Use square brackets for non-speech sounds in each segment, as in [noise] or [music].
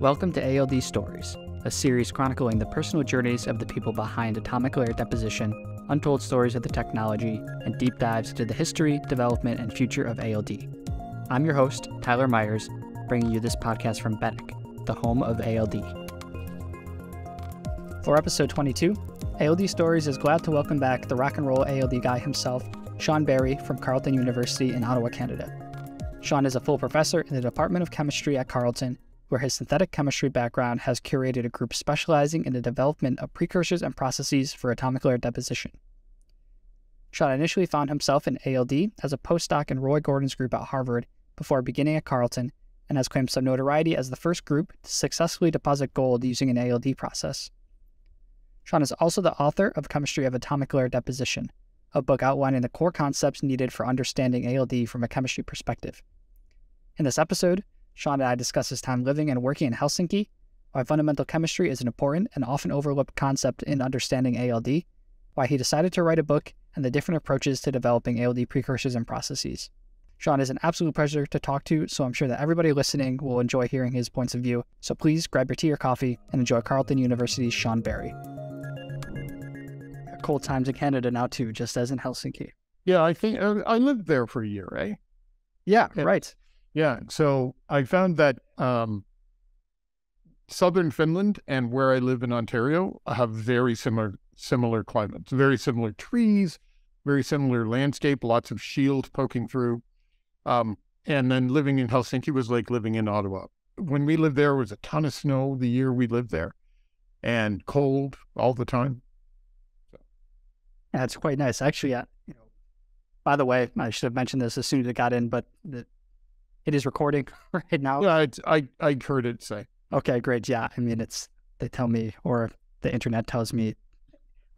Welcome to ALD Stories, a series chronicling the personal journeys of the people behind atomic layer deposition, untold stories of the technology, and deep dives into the history, development, and future of ALD. I'm your host, Tyler Myers, bringing you this podcast from Beneq, the home of ALD. For episode 22, ALD Stories is glad to welcome back the rock and roll ALD guy himself, Sean Barry from Carleton University in Ottawa, Canada. Sean is a full professor in the Department of Chemistry at Carleton, where his synthetic chemistry background has curated a group specializing in the development of precursors and processes for atomic layer deposition. Sean initially found himself in ALD as a postdoc in Roy Gordon's group at Harvard before beginning at Carleton and has claimed some notoriety as the first group to successfully deposit gold using an ALD process. Sean is also the author of Chemistry of Atomic Layer Deposition, a book outlining the core concepts needed for understanding ALD from a chemistry perspective. In this episode, Sean and I discuss his time living and working in Helsinki, why fundamental chemistry is an important and often overlooked concept in understanding ALD, why he decided to write a book, and the different approaches to developing ALD precursors and processes. Sean is an absolute pleasure to talk to, so I'm sure that everybody listening will enjoy hearing his points of view. So please grab your tea or coffee and enjoy Carleton University's Sean Barry. cold times in Canada now too, just as in Helsinki. Yeah, I think uh, I lived there for a year, eh? Yeah, yeah. right. Yeah, so I found that um, southern Finland and where I live in Ontario have very similar similar climates, very similar trees, very similar landscape, lots of shield poking through. Um, and then living in Helsinki was like living in Ottawa. When we lived there, was a ton of snow the year we lived there, and cold all the time. That's quite nice. Actually, uh, you know, by the way, I should have mentioned this as soon as it got in, but the, it is recording [laughs] right now. Yeah, I I heard it say. Okay, great. Yeah, I mean, it's they tell me, or the internet tells me,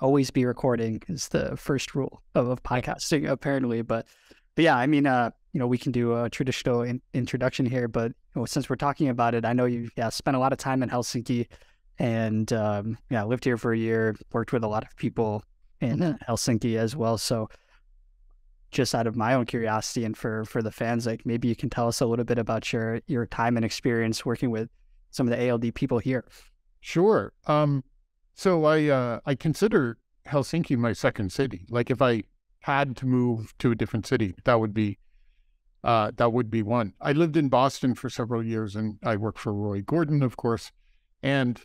always be recording is the first rule of, of podcasting, [laughs] apparently. But but yeah, I mean, uh, you know, we can do a traditional in, introduction here, but you know, since we're talking about it, I know you yeah spent a lot of time in Helsinki, and um, yeah, lived here for a year, worked with a lot of people in Helsinki as well. So just out of my own curiosity and for for the fans, like maybe you can tell us a little bit about your your time and experience working with some of the ALD people here. Sure. Um, so I uh, I consider Helsinki my second city. Like if I had to move to a different city, that would be uh, that would be one. I lived in Boston for several years, and I worked for Roy Gordon, of course, and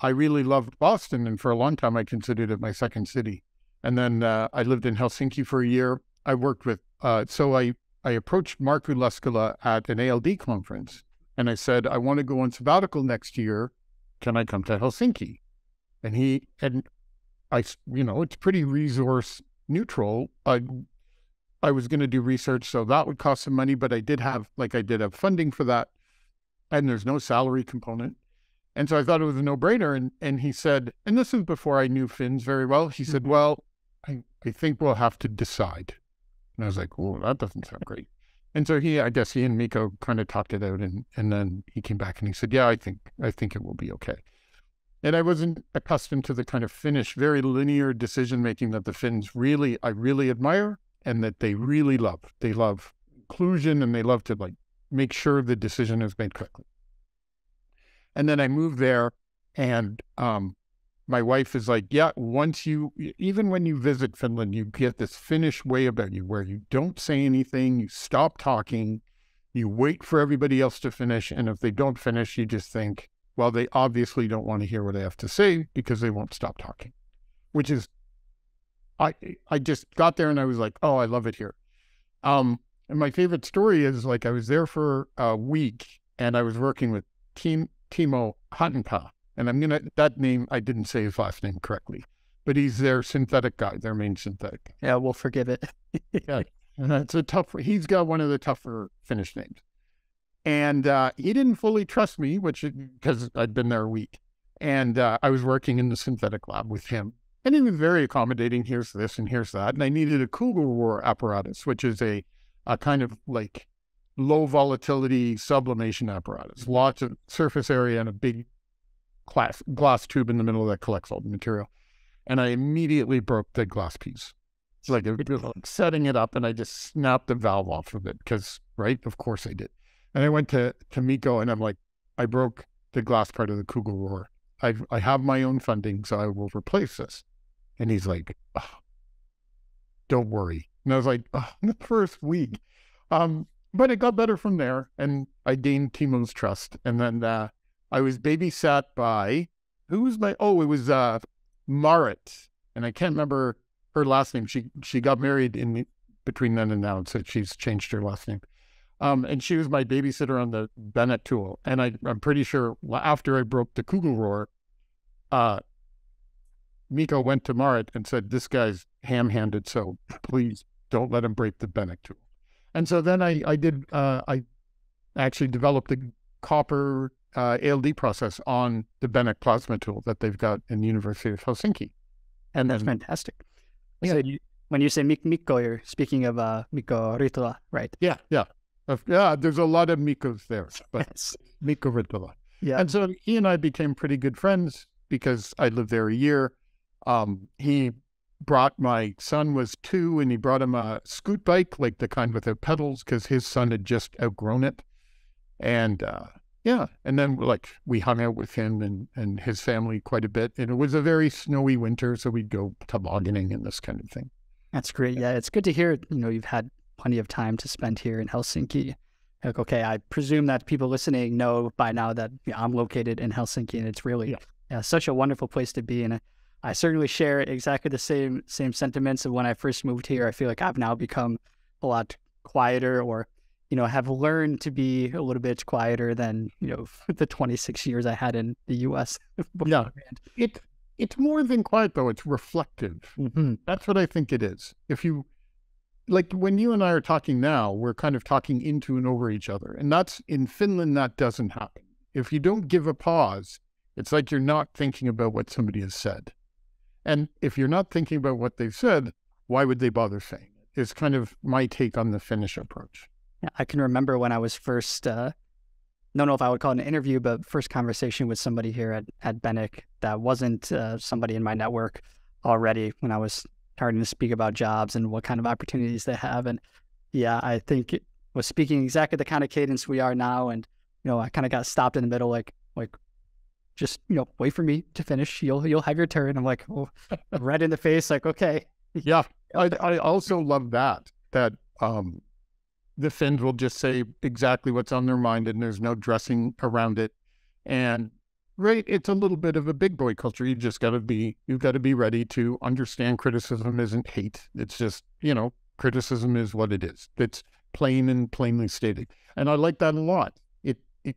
I really loved Boston, and for a long time I considered it my second city. And then uh, I lived in Helsinki for a year. I worked with, uh, so I, I approached Mark Leskelä at an ALD conference and I said, I want to go on sabbatical next year. Can I come to Helsinki? And he, and I, you know, it's pretty resource neutral. I, I was going to do research, so that would cost some money, but I did have, like, I did have funding for that. And there's no salary component. And so I thought it was a no brainer. And, and he said, and this is before I knew Finns very well. He said, mm-hmm. Well, I, I think we'll have to decide. And I was like, well, that doesn't sound great. And so he, I guess he and Mikko kind of talked it out, and and then he came back and he said, yeah, I think I think it will be okay. And I wasn't accustomed to the kind of Finnish, very linear decision making that the Finns really, I really admire, and that they really love. They love inclusion, and they love to like make sure the decision is made quickly. And then I moved there, and um, my wife is like, yeah, once you, even when you visit Finland, you get this Finnish way about you where you don't say anything, you stop talking, you wait for everybody else to finish. And if they don't finish, you just think, well, they obviously don't want to hear what I have to say because they won't stop talking, which is, I, I just got there and I was like, oh, I love it here. Um, and my favorite story is like I was there for a week and I was working with Team Timo Hatanpää, and I'm gonna that name I didn't say his last name correctly, but he's their synthetic guy, their main synthetic. Yeah, we'll forgive it. yeah, [laughs] and it's a tough. He's got one of the tougher Finnish names, and uh, he didn't fully trust me, which because I'd been there a week, and uh, I was working in the synthetic lab with him, and he was very accommodating. Here's this and here's that, and I needed a Kugelrohr apparatus, which is a a kind of like low volatility sublimation apparatus, lots of surface area and a big glass, glass tube in the middle that collects all the material. And I immediately broke the glass piece. It's like setting it up, and I just snapped the valve off of it because, right? Of course I did. And I went to, to Mikko and I'm like, I broke the glass part of the Kugelrohr. I I have my own funding, so I will replace this. And he's like, oh, don't worry. And I was like, oh, the first week. Um, but it got better from there, and I gained Timo's trust. And then uh, I was babysat by who was my? Oh, it was uh, Marit, and I can't remember her last name. She she got married in between then and now, so she's changed her last name. Um, and she was my babysitter on the Beneq tool. And I, I'm pretty sure after I broke the Kugelrohr, uh, Mikko went to Marit and said, "This guy's ham-handed, so please don't let him break the Beneq tool." And so then I, I did, uh, I actually developed the copper uh, ALD process on the Beneq plasma tool that they've got in the University of Helsinki. And that's then, fantastic. Yeah. So you, when you say Mikko, you're speaking of uh, Mikko Ritala, right? Yeah, yeah. Uh, yeah, there's a lot of Mikos there, [laughs] but yes. Mikko Ritala. Yeah. And so he and I became pretty good friends because I lived there a year. Um, he brought my son was two and he brought him a scoot bike, like the kind without pedals, because his son had just outgrown it. And uh, yeah, and then like we hung out with him and, and his family quite a bit. And it was a very snowy winter, so we'd go tobogganing and this kind of thing. That's great. Yeah, it's good to hear. You know, you've had plenty of time to spend here in Helsinki. Like, okay, I presume that people listening know by now that you know, I'm located in Helsinki, and it's really yeah. yeah. such a wonderful place to be. And I certainly share exactly the same same sentiments of when I first moved here. I feel like I've now become a lot quieter, or you know, have learned to be a little bit quieter than you know [laughs] the 26 years I had in the U.S. yeah, [laughs] it it's more than quiet though. It's reflective. Mm-hmm. That's what I think it is. If you like when you and I are talking now, we're kind of talking into and over each other, and that's in Finland. That doesn't happen. If you don't give a pause, it's like you're not thinking about what somebody has said. And if you're not thinking about what they've said, why would they bother saying it? Is kind of my take on the Finnish approach. Yeah, I can remember when I was first, uh, don't know if I would call it an interview, but first conversation with somebody here at, at Beneq that wasn't uh, somebody in my network already when I was starting to speak about jobs and what kind of opportunities they have. And yeah, I think it was speaking exactly the kind of cadence we are now. And, you know, I kind of got stopped in the middle, like, like just you know wait for me to finish you'll you'll have your turn i'm like oh, [laughs] right in the face like okay yeah [laughs] I, I also love that that um the finns will just say exactly what's on their mind and there's no dressing around it and right it's a little bit of a big boy culture you just got to be you've got to be ready to understand criticism isn't hate it's just you know criticism is what it is it's plain and plainly stated and i like that a lot It it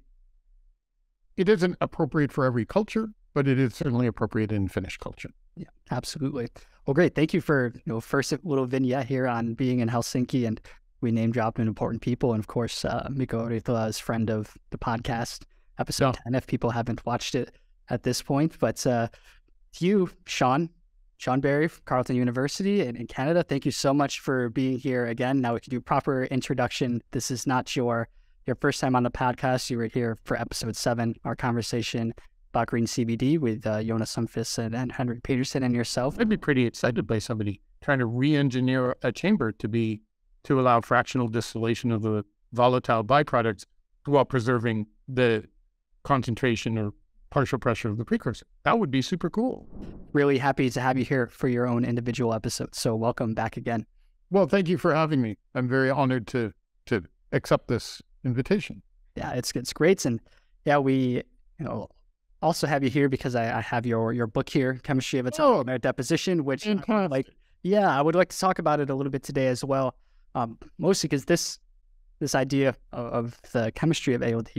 it isn't appropriate for every culture, but it is certainly appropriate in Finnish culture. Yeah, absolutely. Well, great. Thank you for you know first little vignette here on being in Helsinki, and we name dropped an important people, and of course, uh, Mikko Ritala is friend of the podcast, episode yeah. ten. If people haven't watched it at this point, but uh, you, Sean, Sean Barry from Carleton University in, in, Canada. Thank you so much for being here again. Now we can do proper introduction. This is not your your first time on the podcast, you were here for episode seven, our conversation about green CVD with uh, Jonas Sundqvist and, and Henrik Pedersen and yourself. I'd be pretty excited by somebody trying to re-engineer a chamber to be to allow fractional distillation of the volatile byproducts while preserving the concentration or partial pressure of the precursor. That would be super cool. Really happy to have you here for your own individual episode. So welcome back again. Well, thank you for having me. I'm very honored to to accept this invitation. Yeah, it's it's great, and yeah, we you know also have you here because I, I have your your book here, Chemistry of Atomic oh, Deposition, which like yeah, I would like to talk about it a little bit today as well. Um, mostly because this this idea of, of, the chemistry of ALD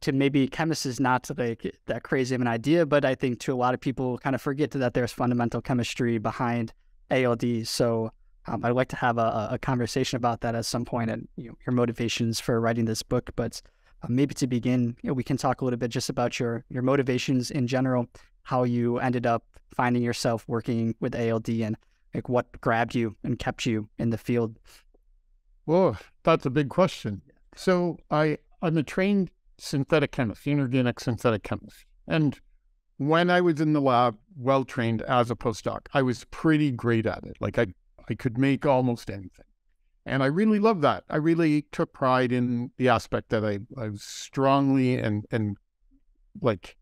to maybe chemists is not like that crazy of an idea, but I think to a lot of people kind of forget that there's fundamental chemistry behind ALD. So um, I'd like to have a, a, conversation about that at some point and you know, your motivations for writing this book. But uh, maybe to begin, you know, we can talk a little bit just about your your motivations in general, how you ended up finding yourself working with ALD, and like what grabbed you and kept you in the field. Well, that's a big question. So I I'm a trained synthetic chemist, inorganic synthetic chemist, and when I was in the lab, well trained as a postdoc, I was pretty great at it. Like I I could make almost anything. And I really love that. I really took pride in the aspect that I, I was strongly and and like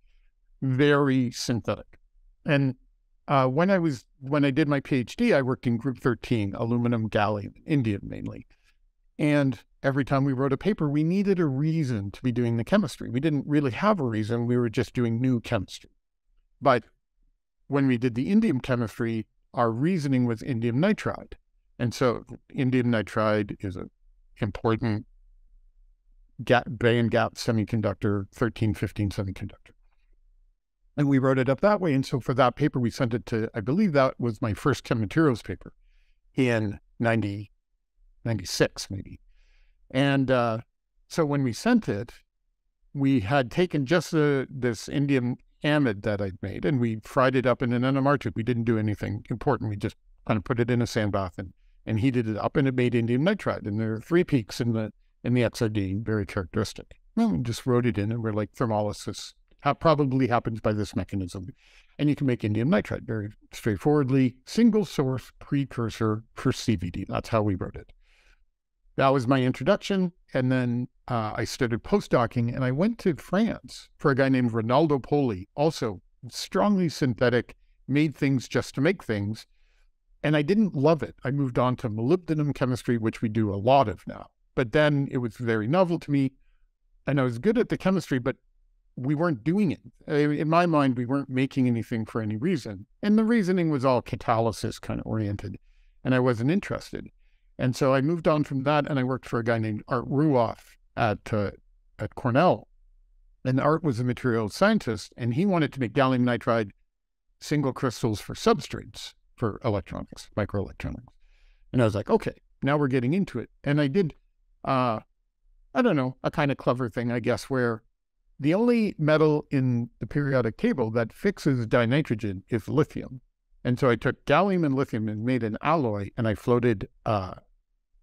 very synthetic. And uh, when I was when I did my PhD, I worked in Group 13, aluminum, gallium, indium mainly. And every time we wrote a paper, we needed a reason to be doing the chemistry. We didn't really have a reason. We were just doing new chemistry. But when we did the indium chemistry, our reasoning was indium nitride. And so indium nitride is an important gap, band gap semiconductor, 1315 semiconductor. And we wrote it up that way. And so for that paper, we sent it to, I believe that was my first chem materials paper in 90, 96, maybe. And uh, so when we sent it, we had taken just this indium amide that I'd made and we fried it up in an NMR tube. We didn't do anything important. We just kind of put it in a sand bath and, and heated it up and it made indium nitride. And there are three peaks in the in the XRD, very characteristic. Well, we just wrote it in and we're like thermolysis probably happens by this mechanism. And you can make indium nitride very straightforwardly, single source precursor for CVD. That's how we wrote it. That was my introduction. And then uh, I started postdocing and I went to France for a guy named Rinaldo Poli, also strongly synthetic, made things just to make things. And I didn't love it. I moved on to molybdenum chemistry, which we do a lot of now. But then it was very novel to me. And I was good at the chemistry, but we weren't doing it. In my mind, we weren't making anything for any reason. And the reasoning was all catalysis kind of oriented. And I wasn't interested. And so I moved on from that and I worked for a guy named Art Ruoff at, uh, at Cornell. And Art was a materials scientist and he wanted to make gallium nitride single crystals for substrates for electronics, microelectronics. And I was like, okay, now we're getting into it. And I did, uh, I don't know, a kind of clever thing, I guess, where the only metal in the periodic table that fixes dinitrogen is lithium. And so I took gallium and lithium and made an alloy and I floated uh,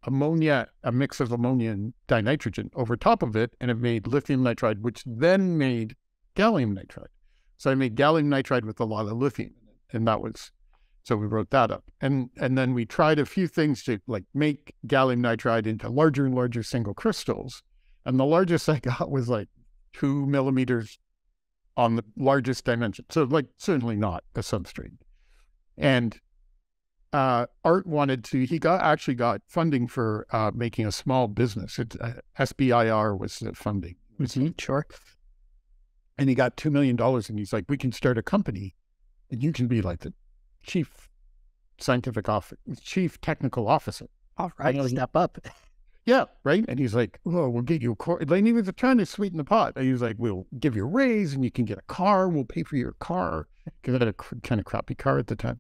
ammonia, a mix of ammonia and dinitrogen over top of it, and it made lithium nitride, which then made gallium nitride. So I made gallium nitride with a lot of lithium and that was so we wrote that up. And and then we tried a few things to like make gallium nitride into larger and larger single crystals. And the largest [laughs] I got was like two millimeters on the largest dimension. So like certainly not a substrate. And uh, Art wanted to, he got actually got funding for uh, making a small business. It, uh, SBIR was the funding. Mm-hmm, sure. And he got $2 million and he's like, we can start a company and you can be like the chief scientific officer, chief technical officer. All right, step up. Yeah, right. And he's like, "Oh, we'll get you a car." Like he was trying to sweeten the pot. And he was like, "We'll give you a raise, and you can get a car. We'll pay for your car." Because I had a kind of crappy car at the time.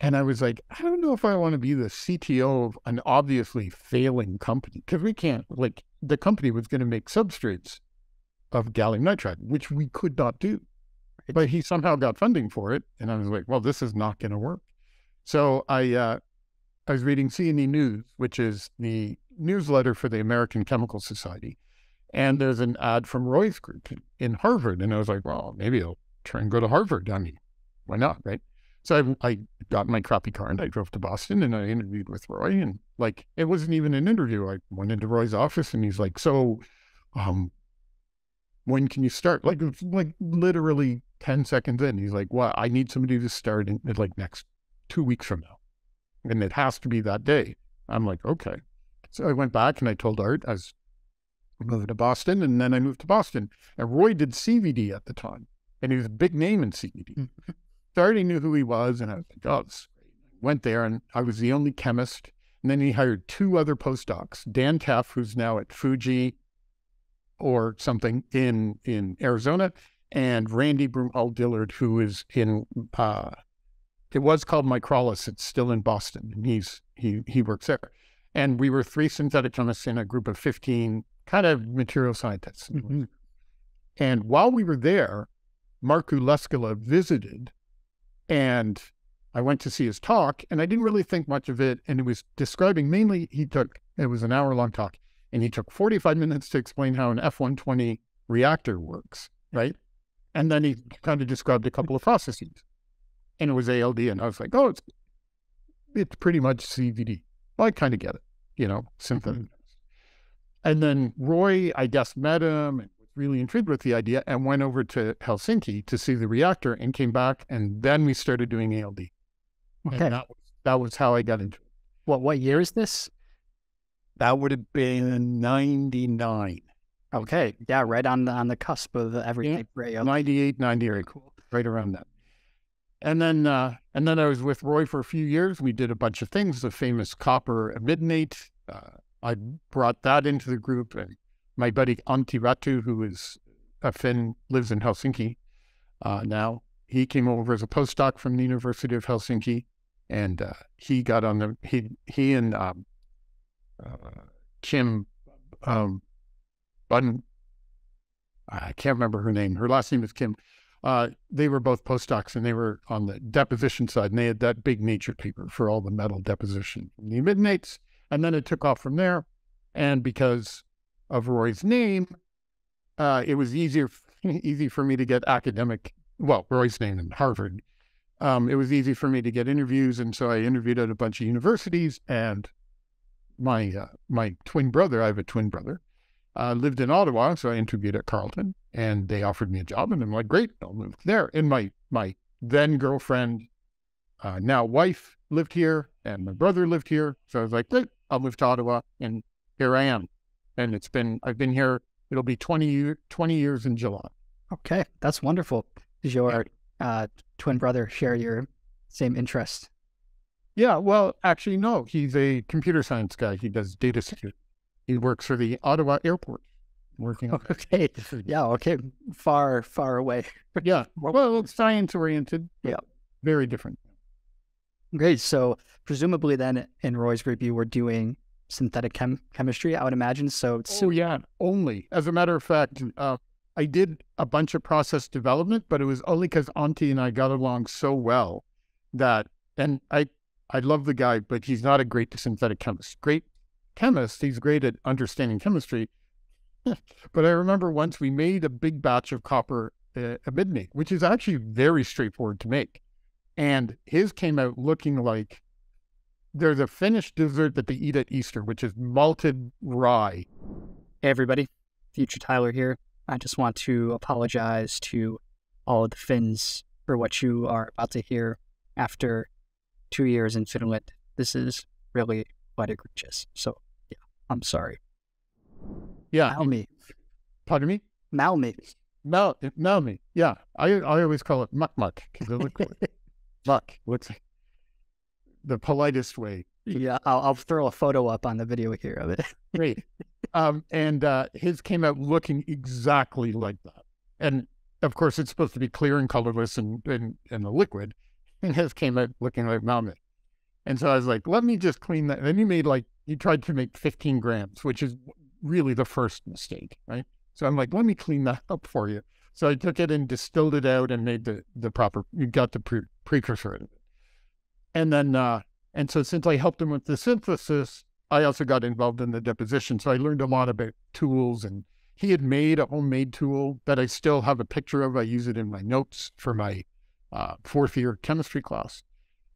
And I was like, I don't know if I want to be the CTO of an obviously failing company because we can't, like, the company was going to make substrates of gallium nitride, which we could not do. But he somehow got funding for it. And I was like, well, this is not going to work. So I, uh, I was reading CNE News, which is the newsletter for the American Chemical Society. And there's an ad from Roy's group in Harvard. And I was like, well, maybe I'll try and go to Harvard. I mean, why not? Right. So I, I got my crappy car and I drove to Boston and I interviewed with Roy. And like, it wasn't even an interview. I went into Roy's office and he's like, so, um, when can you start? Like, like literally 10 seconds in, he's like, well, I need somebody to start in like next two weeks from now. And it has to be that day. I'm like, okay. So I went back and I told Art I was moving to Boston and then I moved to Boston. And Roy did CVD at the time and he was a big name in CVD. Mm-hmm. So I already knew who he was, and I was like, oh, this went there, and I was the only chemist. And then he hired two other postdocs, Dan Teff, who's now at Fuji or something in in Arizona, and Randy Broomhall Dillard, who is in uh, it was called Mykrolis. It's still in Boston, and he's he he works there. And we were three synthetic chemists in a group of fifteen, kind of material scientists. Mm-hmm. And while we were there, Markku Leskelä visited and I went to see his talk and I didn't really think much of it. And it was describing mainly, he took, it was an hour long talk, and he took 45 minutes to explain how an F 120 reactor works, right? And then he kind of described a couple of processes. And it was ALD. And I was like, oh, it's, it's pretty much CVD. Well, I kind of get it. you know, synthetic. Mm-hmm. And then Roy, I guess, met him and was really intrigued with the idea and went over to Helsinki to see the reactor and came back. And then we started doing ALD. Okay. And that was, that was how I got into it. What, what year is this? That would have been 99. Okay. Yeah, right on the, on the cusp of everything. Yeah. 98, 98. Cool. Right around that. And then, uh, and then I was with Roy for a few years. We did a bunch of things. The famous copper amidinate. Uh, I brought that into the group, and my buddy Antti Rahtu, who is a Finn, lives in Helsinki uh, now. He came over as a postdoc from the University of Helsinki, and uh, he got on the he he and um, uh, Kim um, Bun. I can't remember her name. Her last name is Kim uh, they were both postdocs and they were on the deposition side and they had that big nature paper for all the metal deposition from the amidinates. And then it took off from there. And because of Roy's name, uh, it was easier [laughs] easy for me to get academic. Well, Roy's name in Harvard. Um, it was easy for me to get interviews, and so I interviewed at a bunch of universities. And my uh, my twin brother, I have a twin brother, uh, lived in Ottawa, so I interviewed at Carleton, and they offered me a job, and I'm like, great, I'll move there. And my my then girlfriend, uh, now wife, lived here, and my brother lived here, so I was like, great, I'll move to Ottawa, and here I am. And it's been I've been here. It'll be 20, year, 20 years in July. Okay, that's wonderful. Does your uh, twin brother share your same interest? Yeah, well, actually, no. He's a computer science guy. He does data security. He works for the Ottawa airport. Working on [laughs] okay, yeah, okay, far, far away. yeah, [laughs] well, science oriented. Yeah, very different. Great. So presumably, then in Roy's group, you were doing synthetic chem- chemistry. I would imagine. So, oh yeah, only. As a matter of fact, uh, I did a bunch of process development, but it was only because Antti and I got along so well that, and I, I love the guy, but he's not a great synthetic chemist. Great chemist. He's great at understanding chemistry. [laughs] but I remember once we made a big batch of copper uh, amidinate, which is actually very straightforward to make. And his came out looking like there's a Finnish dessert that they eat at Easter, which is malted rye. Hey, everybody. Future Tyler here. I just want to apologize to all of the Finns for what you are about to hear after two years in Finland. This is really quite egregious. So I'm sorry. Yeah. Malmi. Pardon me? Malmi. Mal Malmi. Yeah. I I always call it muck muck because it looks [laughs] like muck. What's the politest way? Yeah, I'll, I'll throw a photo up on the video here of it. Great. Um, and uh, his came out looking exactly like that. And of course, it's supposed to be clear and colorless and and, and a liquid. And his came out looking like Malmi. And so I was like, let me just clean that. And then he made like, he tried to make 15 grams, which is really the first mistake, right? So I'm like, let me clean that [laughs] up for you. So I took it and distilled it out and made the, the proper, you got the pre- precursor of it. And then, uh, and so since I helped him with the synthesis, I also got involved in the deposition. So I learned a lot about tools and he had made a homemade tool that I still have a picture of. I use it in my notes for my uh, fourth year chemistry class.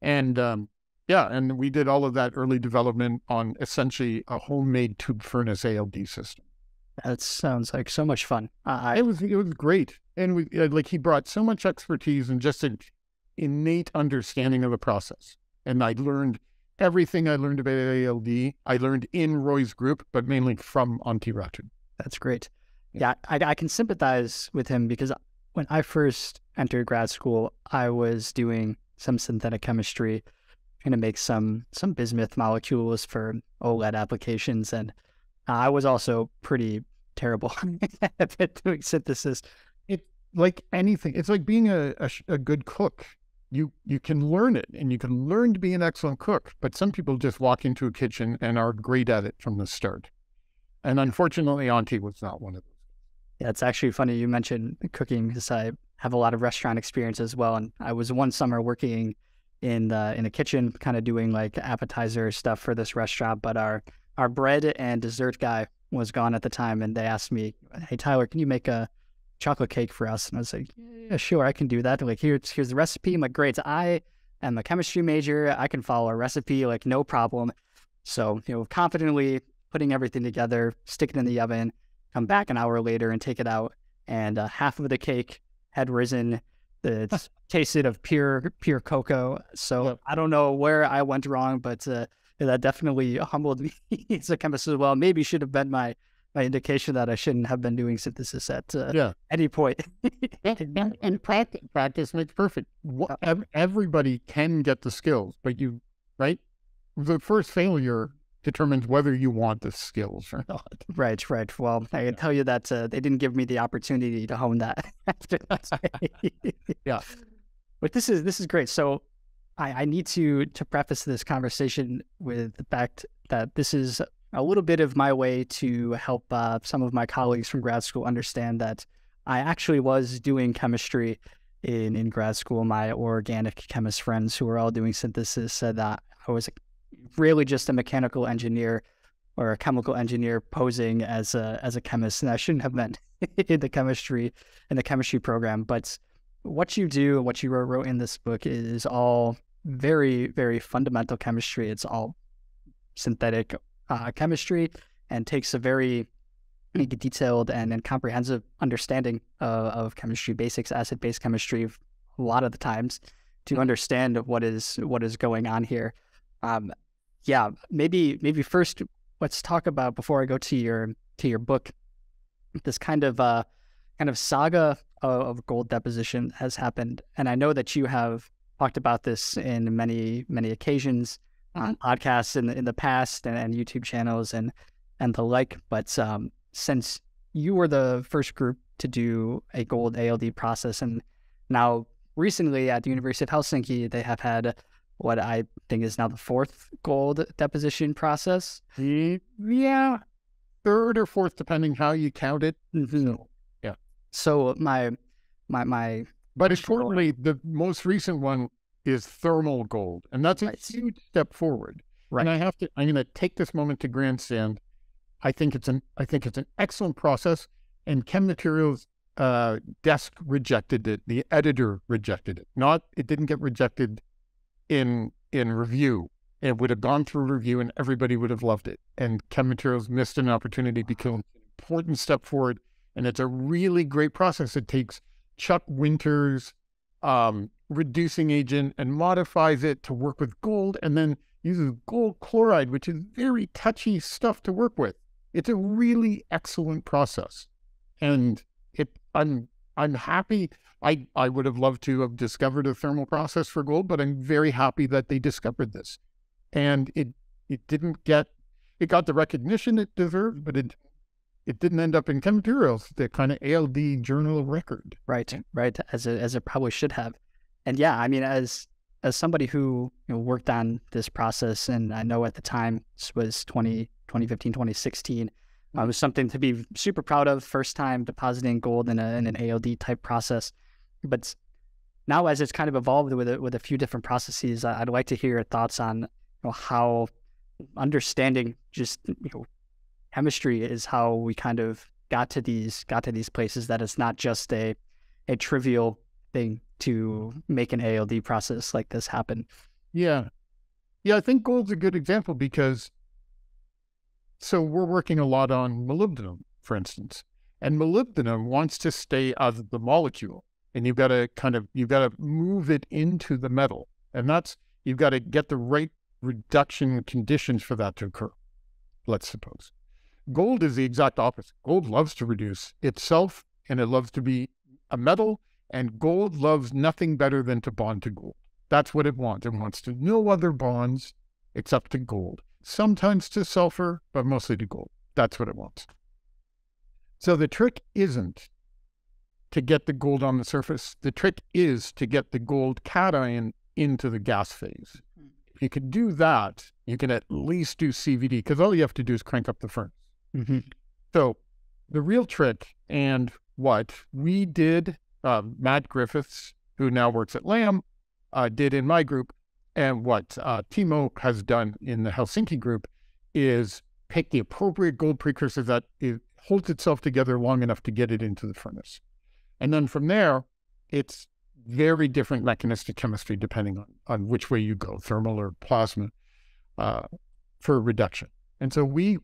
And um, yeah, and we did all of that early development on essentially a homemade tube furnace ALD system. That sounds like so much fun. I... It was it was great, and we uh, like he brought so much expertise and just an innate understanding of the process. And I learned everything I learned about ALD. I learned in Roy's group, but mainly from Antti Rahtu. That's great. Yeah, yeah I, I can sympathize with him because when I first entered grad school, I was doing some synthetic chemistry trying to make some some bismuth molecules for OLED applications, and I was also pretty terrible [laughs] at doing synthesis. It like anything. It's like being a, a, a good cook. You you can learn it, and you can learn to be an excellent cook. But some people just walk into a kitchen and are great at it from the start. And unfortunately, Antti was not one of those. Yeah, it's actually funny you mentioned cooking because I have a lot of restaurant experience as well. And I was one summer working in the in a kitchen, kind of doing like appetizer stuff for this restaurant. But our our bread and dessert guy was gone at the time, and they asked me, "Hey Tyler, can you make a chocolate cake for us?" And I was like, "Yeah, sure, I can do that." Like, "Here's here's the recipe." I'm like, "Great, I am a chemistry major. I can follow a recipe, like no problem." So, you know, confidently putting everything together, stick it in the oven, come back an hour later and take it out. And uh, half of the cake had risen. It tasted of pure, pure cocoa. So Yep. I don't know where I went wrong, but uh, that definitely humbled [laughs] me as a chemist as well. Maybe should have been my my indication that I shouldn't have been doing synthesis at uh, Yeah. any point. And, and, and practice, practice makes perfect. Wha- ev- everybody can get the skills, but you, right? The first failure determines whether you want the skills or [laughs] not. Right, right. Well, I can tell you that uh, they didn't give me the opportunity to hone that. [laughs] after. Yeah. but this is this is great. So, I, I need to to preface this conversation with the fact that this is a little bit of my way to help uh, some of my colleagues from grad school understand that I actually was doing chemistry in in grad school. My organic chemist friends who were all doing synthesis said that I was really just a mechanical engineer or a chemical engineer posing as a as a chemist, and I shouldn't have been [laughs] in the chemistry in the chemistry program. But what you do, what you wrote, wrote in this book, is all very very fundamental chemistry. It's all synthetic uh, chemistry and takes a very detailed and, and comprehensive understanding uh, of chemistry basics, acid base chemistry, a lot of the times to understand what is what is going on here. Um, yeah, maybe maybe first let's talk about before I go to your to your book, this kind of uh kind of saga of, of gold deposition has happened, and I know that you have talked about this in many many occasions on podcasts in the, in the past and, and YouTube channels and and the like. But um, since you were the first group to do a gold ALD process, and now recently at the University of Helsinki, they have had what I think is now the fourth gold deposition process. Yeah, third or fourth, depending how you count it. yeah. So my my my But importantly, the most recent one is thermal gold, and that's a Right. huge step forward. Right. And I have to. I'm going to take this moment to grandstand. I think it's an. I think it's an excellent process, and Chem Materials uh, desk rejected it. The editor rejected it. Not. It didn't get rejected in in review. It would have gone through review, and everybody would have loved it. And Chem Materials missed an opportunity because an important step forward, and it's a really great process. It takes Chuck Winter's um, reducing agent and modifies it to work with gold and then uses gold chloride, which is very touchy stuff to work with. It's a really excellent process. And it I'm I'm happy. I, I would have loved to have discovered a thermal process for gold, but I'm very happy that they discovered this. And it it didn't get it got the recognition it deserved, but it it didn't end up in Materials, the kind of ALD journal record. right right as it, as it probably should have. And yeah, I mean as as somebody who you know, worked on this process, and I know at the time this was 20, 2015, 2016, uh, Um, it was something to be super proud of. First time depositing gold in, a, in an ALD type process. But now, as it's kind of evolved with a, with a few different processes, I'd like to hear your thoughts on you know, how understanding just you know, chemistry is how we kind of got to these got to these places. That it's not just a a trivial thing to make an ALD process like this happen. Yeah. Yeah, I think gold's a good example because so we're working a lot on molybdenum, for instance. And molybdenum wants to stay out of the molecule. And you've got to kind of you've got to move it into the metal. And that's you've got to get the right reduction conditions for that to occur, let's suppose. Gold is the exact opposite. Gold loves to reduce itself and it loves to be a metal, and gold loves nothing better than to bond to gold. That's what it wants. It wants to no other bonds except to gold. Sometimes to sulfur, but mostly to gold. That's what it wants. So the trick isn't to get the gold on the surface. The trick is to get the gold cation into the gas phase. If you can do that, you can at least do CVD because all you have to do is crank up the furnace. Mm-hmm. So the real trick and what we did, uh, Matt Griffiths, who now works at Lam, uh, did in my group, and what uh, Timo has done in the Helsinki group is pick the appropriate gold precursor that it holds itself together long enough to get it into the furnace. And then from there, it's very different mechanistic chemistry depending on, on which way you go, thermal or plasma. Uh, for reduction. And so we,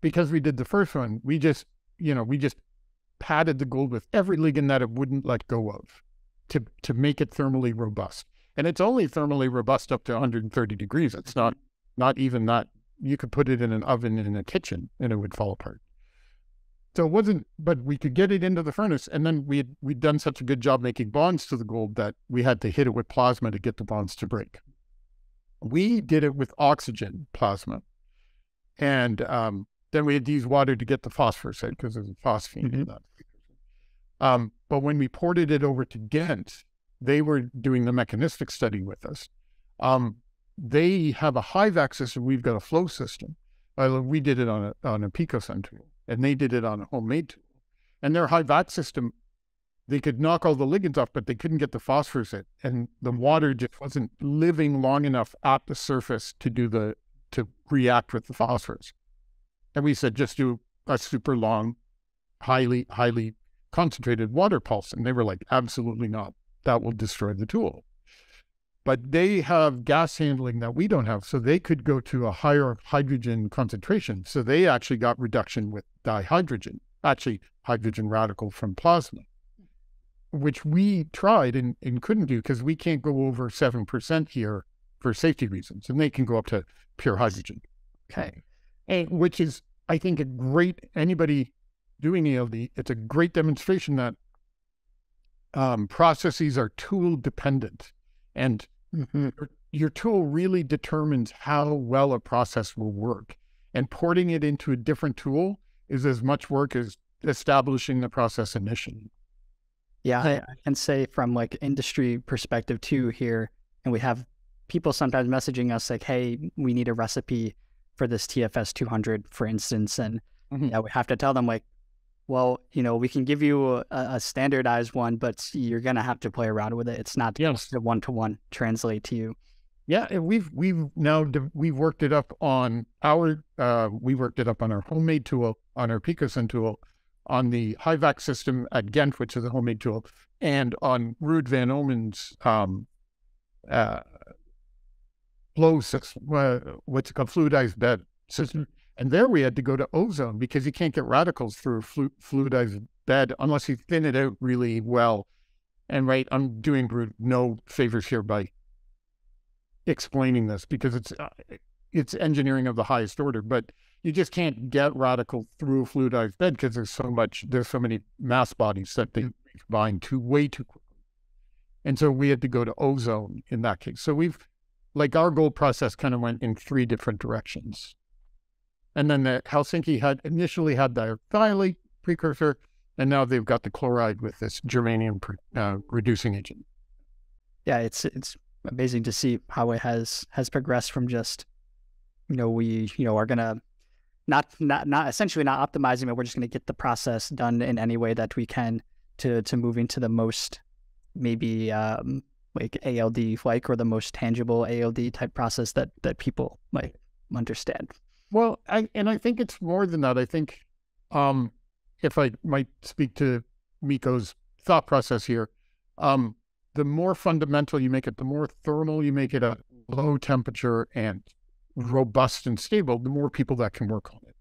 because we did the first one, we just, you know, we just padded the gold with every ligand that it wouldn't let go of to, to make it thermally robust. And it's only thermally robust up to 130 degrees. It's not, not even that. You could put it in an oven in a kitchen and it would fall apart. So it wasn't, but we could get it into the furnace, and then we had we'd done such a good job making bonds to the gold that we had to hit it with plasma to get the bonds to break. We did it with oxygen plasma, and um, then we had to use water to get the phosphorus out because there's a phosphine mm-hmm. in that. Um, but when we ported it over to Ghent, they were doing the mechanistic study with us. Um, they have a HIVAC system. We've got a flow system. We did it on a on a PicoSun tool and they did it on a homemade tool. And their HIVAC system, they could knock all the ligands off, but they couldn't get the phosphorus in, and the water just wasn't living long enough at the surface to do the to react with the phosphorus. And we said, just do a super long, highly, highly concentrated water pulse. And they were like, absolutely not. That will destroy the tool but they have gas handling that we don't have. So they could go to a higher hydrogen concentration. So they actually got reduction with dihydrogen, actually hydrogen radical from plasma, which we tried and, and couldn't do because we can't go over 7% here for safety reasons. And they can go up to pure hydrogen. Okay. And, which is, I think, a great, anybody doing ELD. it's a great demonstration that um, processes are tool dependent. And mm-hmm. your, your tool really determines how well a process will work. And porting it into a different tool is as much work as establishing the process initially. Yeah, I, can say from like industry perspective too here, and we have people sometimes messaging us like, "Hey, we need a recipe for this TFS 200, for instance," and mm-hmm. yeah, we have to tell them like, well, you know, we can give you a, a standardized one, but you're going to have to play around with it. It's not yes. just a one to one translate to you. Yeah, and we've we've now we've worked it up on our uh, we worked it up on our homemade tool on our PicoSun tool on the HIVAC system at Ghent, which is a homemade tool, and on Ruud van Ommen's um, uh, flow system, uh, what's it called, fluidized bed system. And there we had to go to ozone because you can't get radicals through a flu- fluidized bed unless you thin it out really well. And right, I'm doing no favors here by explaining this because it's uh, it's engineering of the highest order, but you just can't get radical through a fluidized bed because there's so much, there's so many mass bodies that they combine too way too quickly. And so we had to go to ozone in that case. So we've like our gold process kind of went in three different directions. And then the Helsinki had initially had the thiolate precursor, and now they've got the chloride with this germanium uh, reducing agent. Yeah, it's it's amazing to see how it has has progressed from just, you know, we you know are gonna not not not essentially not optimizing, but we're just gonna get the process done in any way that we can to to moving to the most maybe um, like ALD like or the most tangible ALD type process that that people might understand. Well, I, and I think it's more than that. I think um, if I might speak to Mikko's thought process here, um, the more fundamental you make it, the more thermal you make it at low temperature and robust and stable, the more people that can work on it.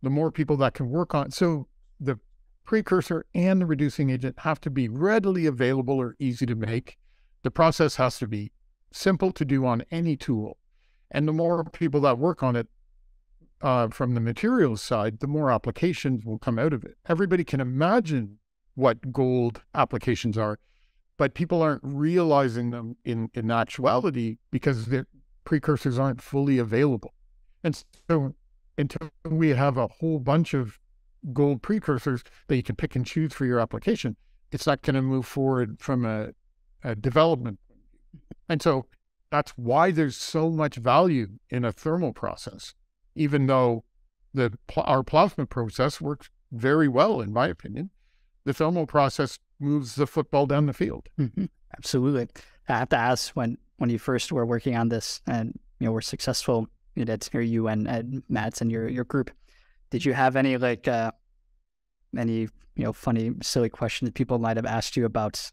The more people that can work on it. So the precursor and the reducing agent have to be readily available or easy to make. The process has to be simple to do on any tool. And the more people that work on it, uh, from the materials side, the more applications will come out of it. Everybody can imagine what gold applications are, but people aren't realizing them in, in actuality because the precursors aren't fully available. And so until we have a whole bunch of gold precursors that you can pick and choose for your application, it's not going to move forward from a, a development. And so that's why there's so much value in a thermal process even though the our plasma process works very well, in my opinion, the thermal process moves the football down the field. Mm-hmm. Absolutely. I have to ask when when you first were working on this and you know were successful you know, near you and, and Matt's and your your group, did you have any like uh, any you know funny silly questions that people might have asked you about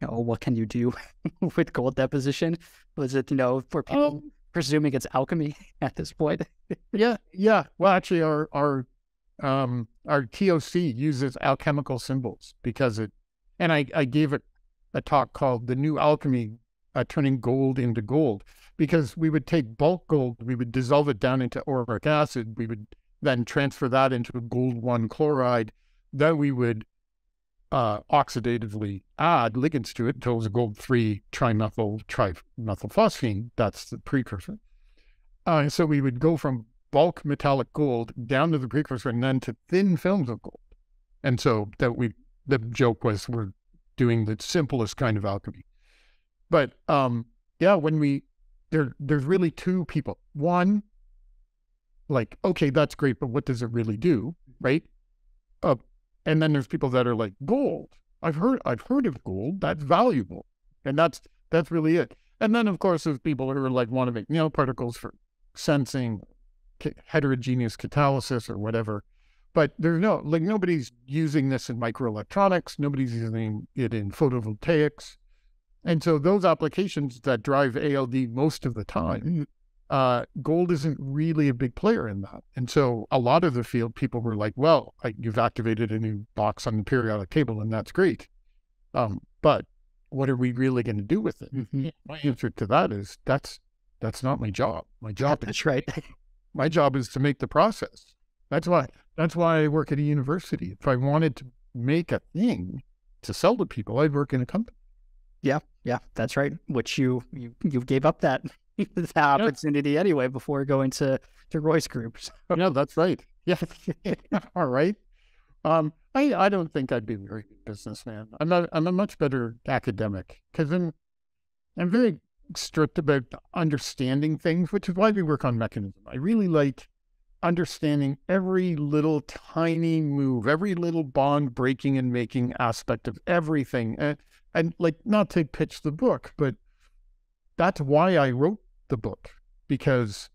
you know what can you do [laughs] with gold deposition? Was it you know for people? Um, presuming it's alchemy [laughs] at this point. yeah, yeah. Well, actually, our our um, our TOC uses alchemical symbols because it, and I I gave it a talk called the new alchemy, uh, turning gold into gold, because we would take bulk gold, we would dissolve it down into auric acid, we would then transfer that into a gold one chloride, then we would uh, oxidatively add ligands to it until it was a gold 3 trimethyl trimethylphosphine. That's the precursor. Uh, so we would go from bulk metallic gold down to the precursor and then to thin films of gold. And so that we, the joke was we're doing the simplest kind of alchemy. But um, yeah, when we, there, there's really two people. One, like, okay, that's great, but what does it really do? Right? Uh, and then there's people that are like, gold. I've heard I've heard of gold. That's valuable. And that's that's really it. And then of course there's people who are like want to make nanoparticles for sensing heterogeneous catalysis or whatever. But there's no like nobody's using this in microelectronics, nobody's using it in photovoltaics. And so those applications that drive ALD most of the time uh, gold isn't really a big player in that. And so a lot of the field people were like, well, I, you've activated a new box on the periodic table and that's great. Um, but what are we really going to do with it? Mm-hmm. My answer to that is that's that's not my job. My job that's is, right. [laughs] my job is to make the process. That's why that's why I work at a university. If I wanted to make a thing to sell to people, I'd work in a company. Yeah, yeah, that's right. Which you you you gave up that [laughs] the opportunity yeah. anyway before going to to Royce Group. So. Yeah, that's right. Yeah, [laughs] [laughs] all right. Um, I I don't think I'd be a very good businessman. I'm not. I'm a much better academic because I'm I'm very strict about understanding things, which is why we work on mechanism. I really like understanding every little tiny move, every little bond breaking and making aspect of everything. And, and like not to pitch the book, but that's why I wrote the book because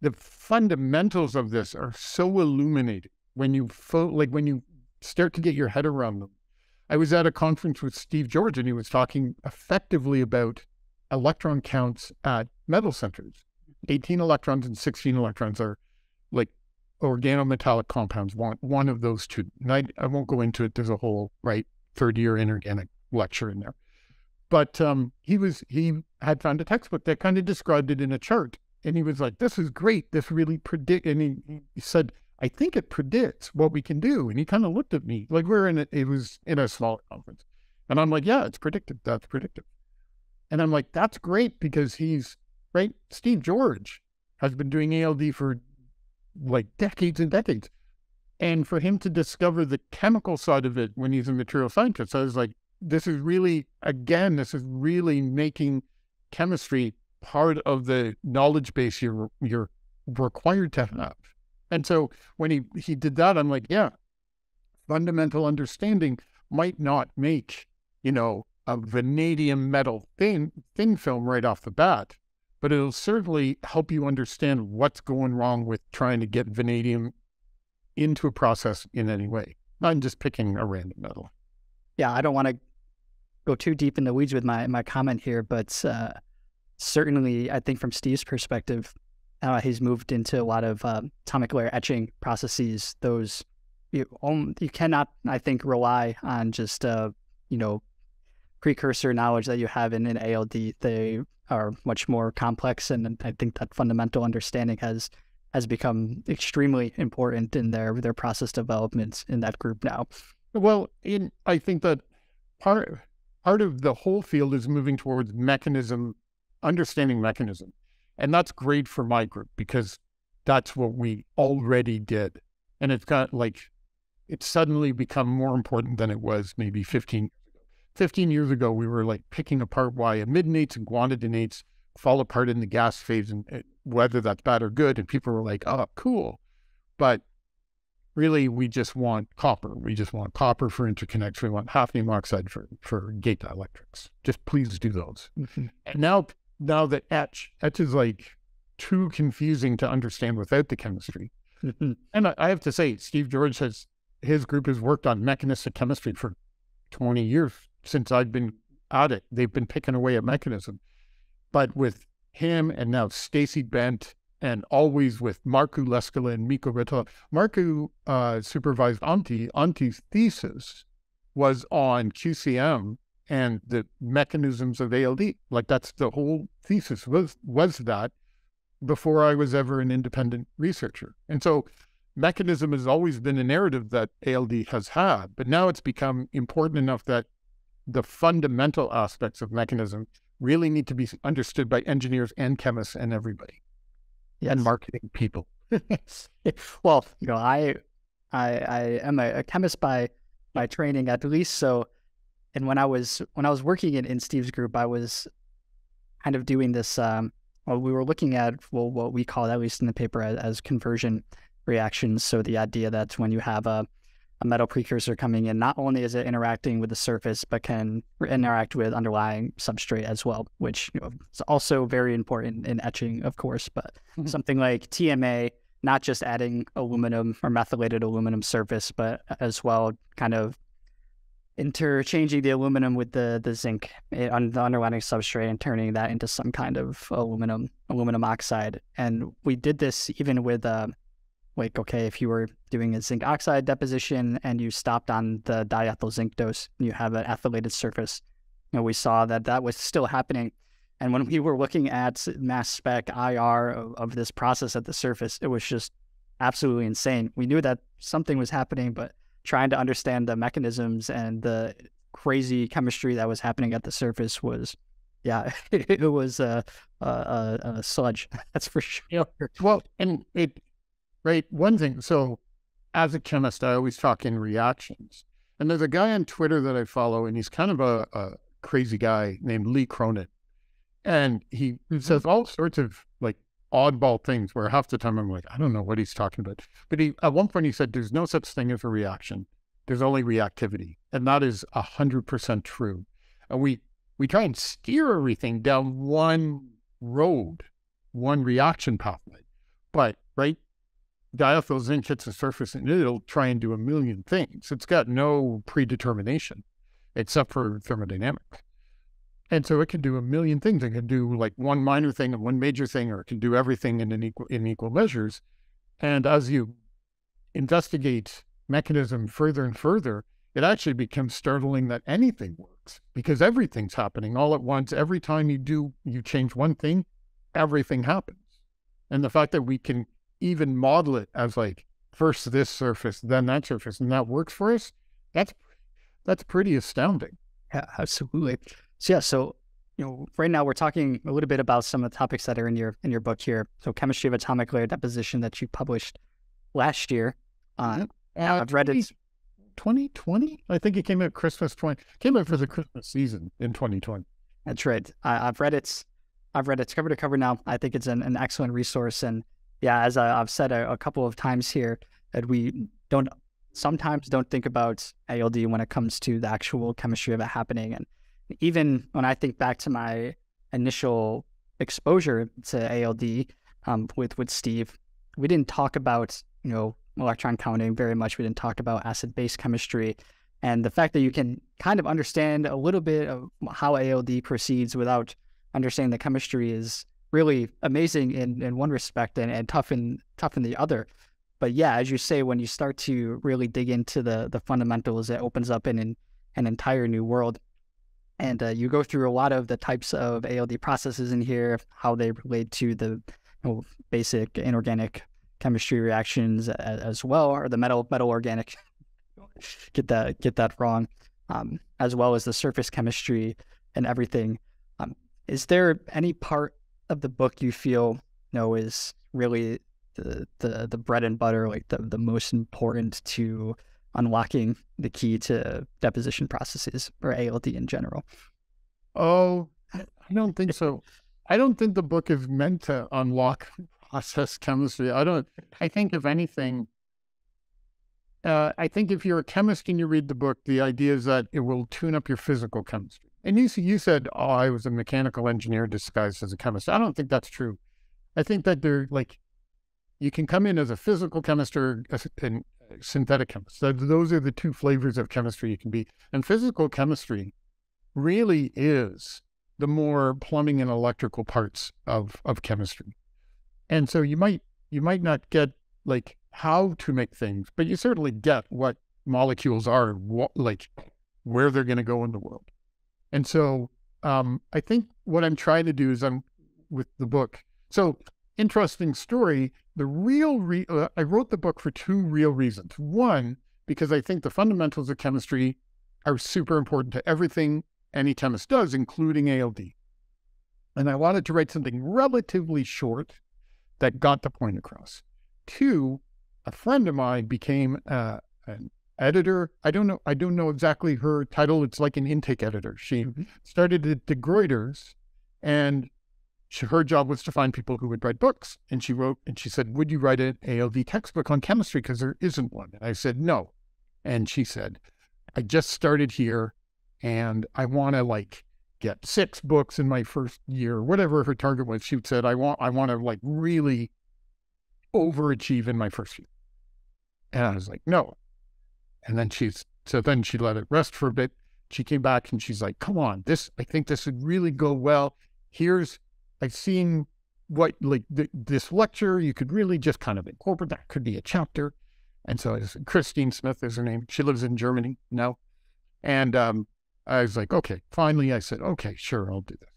the fundamentals of this are so illuminating when you like when you start to get your head around them. I was at a conference with Steve George and he was talking effectively about electron counts at metal centers. 18 electrons and 16 electrons are like organometallic compounds, one, one of those two. And I, I won't go into it. There's a whole, right, third year inorganic lecture in there. But um, he was he had found a textbook that kind of described it in a chart, and he was like, "This is great. This really predict." And he, he said, "I think it predicts what we can do." And he kind of looked at me like we're in a, it was in a small conference, and I'm like, "Yeah, it's predictive. That's predictive." And I'm like, "That's great because he's right." Steve George has been doing ALD for like decades and decades. And for him to discover the chemical side of it when he's a material scientist, I was like, this is really, again, this is really making chemistry part of the knowledge base you're you're required to have. And so when he he did that, I'm like, yeah, fundamental understanding might not make you know a vanadium metal thin thin film right off the bat, but it'll certainly help you understand what's going wrong with trying to get vanadium into a process in any way. Not just picking a random metal. Yeah, I don't want to go too deep in the weeds with my my comment here, but uh, certainly I think from Steve's perspective, uh, he's moved into a lot of uh, atomic layer etching processes. Those you um, you cannot, I think, rely on just uh, you know precursor knowledge that you have in an ALD. They are much more complex, and I think that fundamental understanding has has become extremely important in their their process development in that group now. Well, in I think that part part of the whole field is moving towards mechanism, understanding mechanism. And that's great for my group because that's what we already did. And it's got like, it's suddenly become more important than it was maybe 15 15 years ago, we were like picking apart why amidinates and guanidinates fall apart in the gas phase and eh, whether that's bad or good. And people were like, oh, cool. But really we just want copper. We just want copper for interconnects. We want hafnium oxide for, for gate dielectrics. Just please do those. Mm-hmm. And now, now that etch, etch is like too confusing to understand without the chemistry. Mm-hmm. And I, I have to say, Steve George has, his group has worked on mechanistic chemistry for 20 years since I've been at it. They've been picking away at mechanism. But with him and now Stacey Bent and always with Markku Leskelä and Mikko Ritala. Markku uh, supervised Antti. Antti's thesis was on QCM and the mechanisms of ALD. Like that's the whole thesis was was that before I was ever an independent researcher. And so mechanism has always been a narrative that ALD has had, but now it's become important enough that the fundamental aspects of mechanism really need to be understood by engineers and chemists and everybody yes. and marketing people. [laughs] well, you know, I I, I am a, a, chemist by by training at least. So, and when I was when I was working in, in Steve's group, I was kind of doing this. Um, well, we were looking at well, what we call at least in the paper as, as conversion reactions. So the idea that when you have a a metal precursor coming in, not only is it interacting with the surface, but can interact with underlying substrate as well, which you know, is also very important in etching, of course. But mm-hmm. something like TMA, not just adding aluminum or methylated aluminum surface, but as well kind of interchanging the aluminum with the the zinc eh, on the underlying substrate and turning that into some kind of aluminum aluminum oxide. And we did this even with uh, like okay if you were doing a zinc oxide deposition and you stopped on the diethyl zinc dose and you have an ethylated surface you know we saw that that was still happening and when we were looking at mass spec ir of, of this process at the surface it was just absolutely insane we knew that something was happening but trying to understand the mechanisms and the crazy chemistry that was happening at the surface was yeah, [laughs] it, was a, a, a, sludge. [laughs] That's for sure. Well, and it right? One thing, so as a chemist, I always talk in reactions. And there's a guy on Twitter that I follow, and he's kind of a, a crazy guy named Lee Cronin. And he mm-hmm. says all sorts of like oddball things where half the time I'm like, I don't know what he's talking about. But he at one point he said there's no such thing as a reaction. There's only reactivity. And that is a hundred percent true. And we we try and steer everything down one road, one reaction pathway. But right, diethyl zinc hits the surface and it'll try and do a million things. It's got no predetermination except for thermodynamics. And so it can do a million things. It can do like one minor thing and one major thing, or it can do everything in an equal in equal measures. And as you investigate mechanism further and further, it actually becomes startling that anything works because everything's happening all at once. Every time you do you change one thing, everything happens. And the fact that we can even model it as like first this surface, then that surface, and that works for us, that's that's pretty astounding. Yeah, absolutely. So yeah, so you know, right now we're talking a little bit about some of the topics that are in your in your book here. So chemistry of atomic layer deposition that you published last year. Uh, uh, I've read it. 2020? I think it came out Christmas 20. Came out for the Christmas season in 2020. That's right. I, have read it. I've read it cover to cover now. I think it's an, an excellent resource and yeah, as I, have said a, a, couple of times here, that we don't sometimes don't think about ALD when it comes to the actual chemistry of it happening. And even when I think back to my initial exposure to ALD um, with with Steve, we didn't talk about you know electron counting very much. We didn't talk about acid base chemistry. And the fact that you can kind of understand a little bit of how ALD proceeds without understanding the chemistry is really amazing in, in one respect and, and tough in tough in the other. But yeah, as you say, when you start to really dig into the the fundamentals, it opens up an an, an entire new world. And uh, you go through a lot of the types of ALD processes in here, how they relate to the you know, basic inorganic chemistry reactions as, as, well, or the metal metal organic. [laughs] get that get that wrong, um, as well as the surface chemistry and everything. Um, is there any part of the book you feel you know is really the the the bread and butter, like the the most important to unlocking the key to deposition processes or ALD in general? Oh, I don't think so. I don't think the book is meant to unlock [laughs] process chemistry. I don't. I think if anything, uh, I think if you're a chemist and you read the book, the idea is that it will tune up your physical chemistry. And you, you said, oh, I was a mechanical engineer disguised as a chemist. I don't think that's true. I think that they're like, you can come in as a physical chemist or a, a uh, synthetic chemist. Those are the two flavors of chemistry you can be. And physical chemistry really is the more plumbing and electrical parts of of chemistry. And so you might you might not get like how to make things, but you certainly get what molecules are, what, like where they're going to go in the world. And so um, I think what I'm trying to do is I'm with the book. So interesting story. The real re- uh, I wrote the book for two real reasons. One, because I think the fundamentals of chemistry are super important to everything any chemist does, including ALD. And I wanted to write something relatively short that got the point across. Two, a friend of mine became uh, an editor. I don't know. I don't know exactly her title. It's like an intake editor. She mm-hmm. started at De Gruyter's, and she, her job was to find people who would write books. And she wrote, and she said, "Would you write an ALD textbook on chemistry? Because there isn't one." And I said, "No." And she said, "I just started here, and I want to like." get six books in my first year, whatever her target was. She said, I want, I want to like really overachieve in my first year. And I was like, no. And then she's, so then she let it rest for a bit. She came back and she's like, come on, this, I think this would really go well. Here's, I've seen what, like th- this lecture, you could really just kind of incorporate that could be a chapter. And so Christine Smith is her name. She lives in Germany now. And um, I was like, okay, finally I said, okay, sure, I'll do this.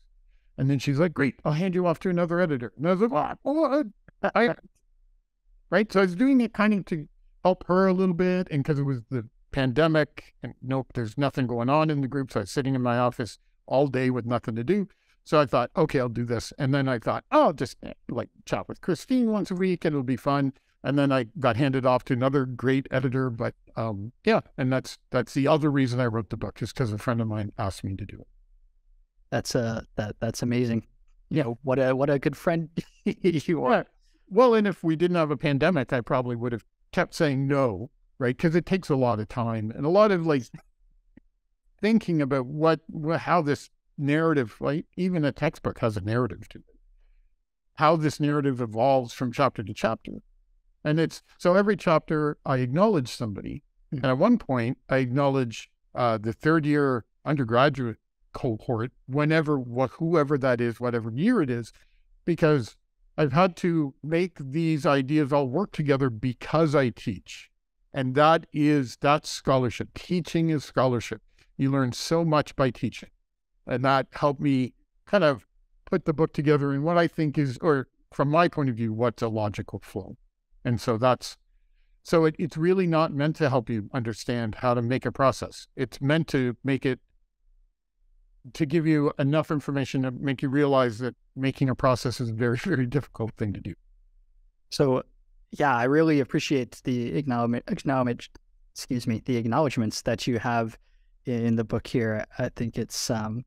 And then she's like, great, I'll hand you off to another editor. And I was like, what? what? I, right? So I was doing it kind of to help her a little bit. And because it was the pandemic and nope, there's nothing going on in the group. So I was sitting in my office all day with nothing to do. So I thought, okay, I'll do this. And then I thought, oh, I'll just eh, like chat with Christine once a week and it'll be fun. And then I got handed off to another great editor. But um, yeah, and that's that's the other reason I wrote the book, just because a friend of mine asked me to do it. That's uh that that's amazing. You know, what a what a good friend [laughs] you are. Yeah. Well, and if we didn't have a pandemic, I probably would have kept saying no, right? Because it takes a lot of time and a lot of like thinking about what, how this narrative, like even a textbook has a narrative to it, how this narrative evolves from chapter to chapter. And it's so every chapter I acknowledge somebody. Hmm. And at one point, I acknowledge uh, the third year undergraduate cohort, whenever, what, whoever that is, whatever year it is, because I've had to make these ideas all work together because I teach. And that is, that's scholarship. Teaching is scholarship. You learn so much by teaching. And that helped me kind of put the book together in what I think is, or from my point of view, what's a logical flow. And so that's, so it, it's really not meant to help you understand how to make a process. It's meant to make it to give you enough information to make you realize that making a process is a very, [laughs] very difficult thing to do. So, yeah, I really appreciate the acknowledge, excuse me, the acknowledgments that you have in the book here. I think it's um,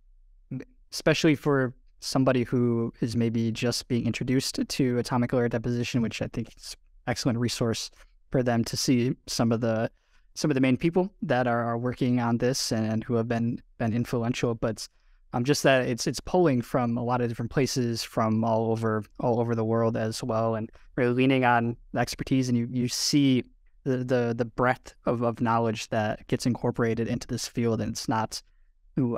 especially for somebody who is maybe just being introduced to atomic layer deposition, which I think is excellent resource for them to see some of the some of the main people that are, are working on this and who have been been influential. But um, just that it's it's pulling from a lot of different places from all over all over the world as well, and really leaning on expertise, and you you see the the, the breadth of, of knowledge that gets incorporated into this field, and it's not